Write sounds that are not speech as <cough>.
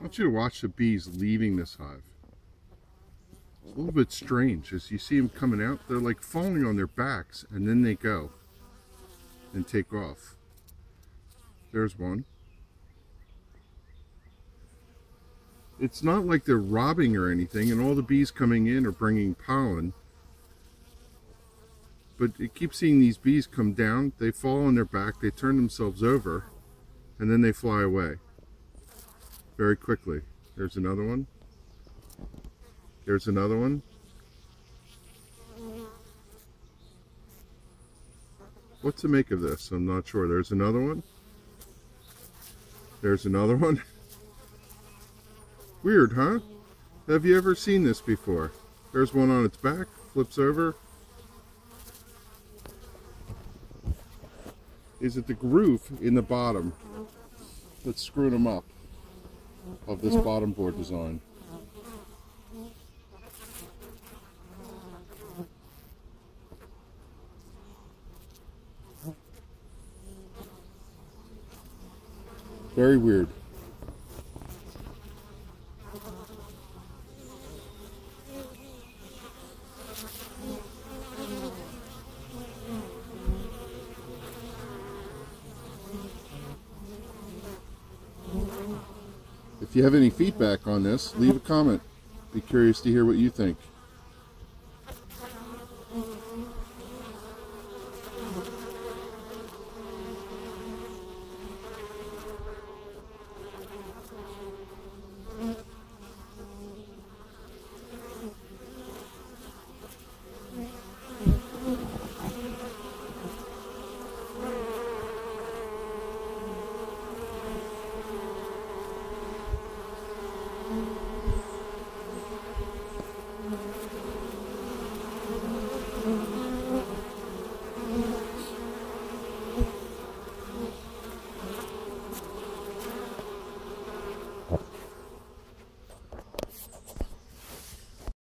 I want you to watch the bees leaving this hive. It's a little bit strange as you see them coming out. They're like falling on their backs and then they go and take off. There's one. It's not like they're robbing or anything and all the bees coming in are bringing pollen. But you keep seeing these bees come down, they fall on their back, they turn themselves over, and then they fly away very quickly. There's another one. There's another one. What to make of this? I'm not sure. There's another one. There's another one. <laughs> Weird, huh? Have you ever seen this before? There's one on its back, flips over. Is it the groove in the bottom that's screwing them up of this bottom board design? Very weird. If you have any feedback on this, leave a comment. Be curious to hear what you think.